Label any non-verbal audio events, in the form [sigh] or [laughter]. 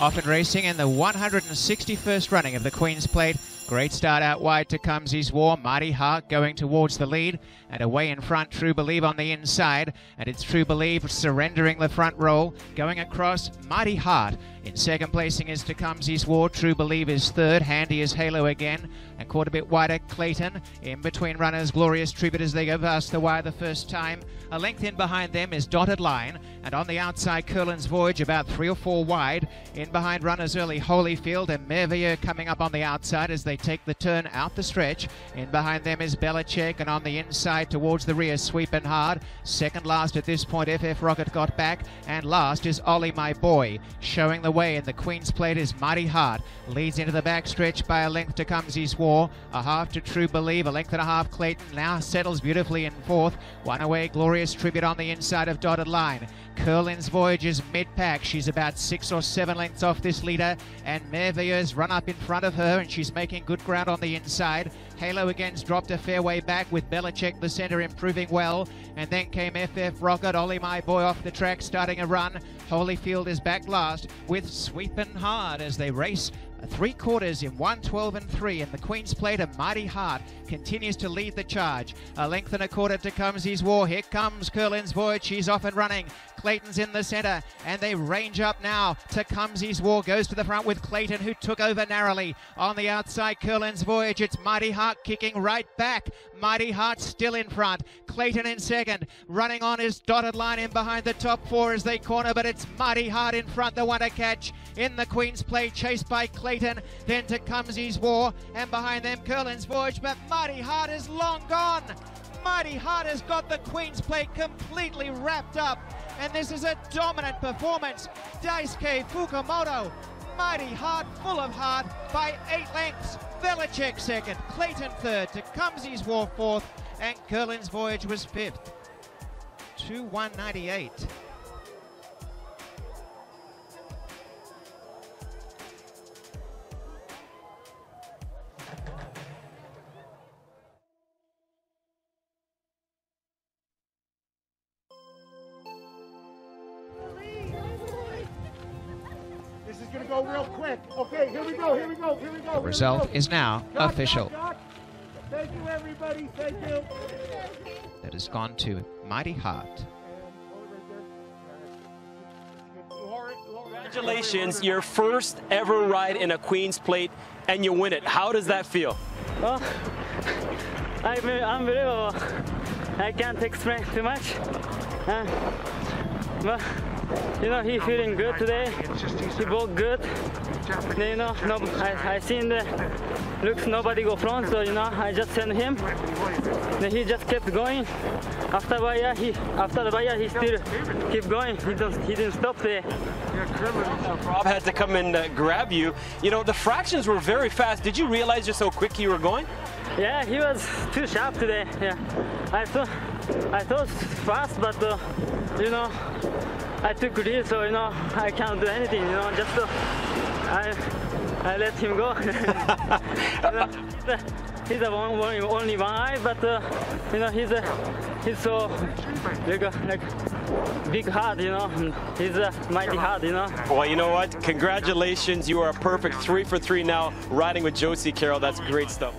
Often racing in the 161st running of the Queen's Plate. Great start out wide Tecumseh's War. Mighty Heart going towards the lead. And away in front, Truebelieve on the inside. And it's Truebelieve surrendering the front roll. Going across, Mighty Heart. In second placing is Tecumseh's War. Truebelieve is third. Handy is Halo again. A bit wider, Clayton. In between runners, Glorious Tribute as they go past the wire the first time. A length in behind them is Dotted Line. And on the outside, Curlin's Voyage about three or four wide. In behind runners early, Holyfield and Merveilleux coming up on the outside as they take the turn out the stretch. In behind them is Belichick, and on the inside towards the rear, Sweepin Hard. Second last at this point, FF Rocket got back, and last is Olliemyboy, showing the way. And the Queen's Plate is Mighty Heart, leads into the back stretch by a length to Tecumseh's War, a half to Truebelieve, a length and a half. Clayton now settles beautifully in fourth. One away, Glorious Tribute on the inside of dotted line. Curlin's Voyage is mid-pack. She's about six or seven lengths off this leader, and Merveilleux's run up in front of her, and she's making good ground on the inside. Halo again's dropped a fair way back with Belichick, the centre, improving well. And then came FF Rocket, Olliemyboy, off the track, starting a run. Holyfield is back last with Sweepin Hard as they race three quarters in 112 and 3 and the Queen's Plate a mighty heart continues to lead the charge. A length and a quarter to Tecumseh's War. Here comes Curlin's Voyage. She's off and running. Clayton's in the center and they range up now to Tecumseh's War. Goes to the front with Clayton who took over narrowly. On the outside Curlin's Voyage. It's Mighty Heart kicking right back. Mighty Heart still in front. Clayton in second. Running on his dotted line in behind the top four as they corner but it's Mighty Heart in front. The one to catch in the Queen's Plate chased by Clayton. Then Tecumseh's War, and behind them Curlin's Voyage, but Mighty Heart is long gone. Mighty Heart has got the Queen's Plate completely wrapped up, and this is a dominant performance. Daisuke Fukumoto, Mighty Heart, full of heart, by eight lengths. Belichick second, Clayton third, Tecumseh's War fourth, and Curlin's Voyage was fifth. 2 198. Is going to go real quick. Okay, here we go, here we go, here we go. The result is now Jock, official. Jock, Jock. Thank you, everybody. Thank you. That has gone to Mighty Heart. Congratulations, your first ever ride in a Queen's Plate, and you win it. How does that feel? Oh, I'm unbelievable. I can't explain too much. Uh, but you know, he feeling good today. He walked good. Then, you know, no, I, I seen the looks nobody go front, so you know, I just sent him. Then he just kept going. After Bahia, he after the Bahia, he still keep going. He don't he didn't stop there. Rob had to come and uh, grab you. You know, the fractions were very fast. Did you realize just how quick you were going? Yeah, he was too sharp today. Yeah, I thought I thought fast, but uh, you know, I took risk, so you know, I can't do anything. You know, just uh, I I let him go. [laughs] He's a one, one, only one eye, but uh, you know, he's a he's so like a, like big heart. You know, he's a mighty heart. You know. Well, you know what? Congratulations. You are a perfect three for three now, riding with Josie Carroll. That's great stuff.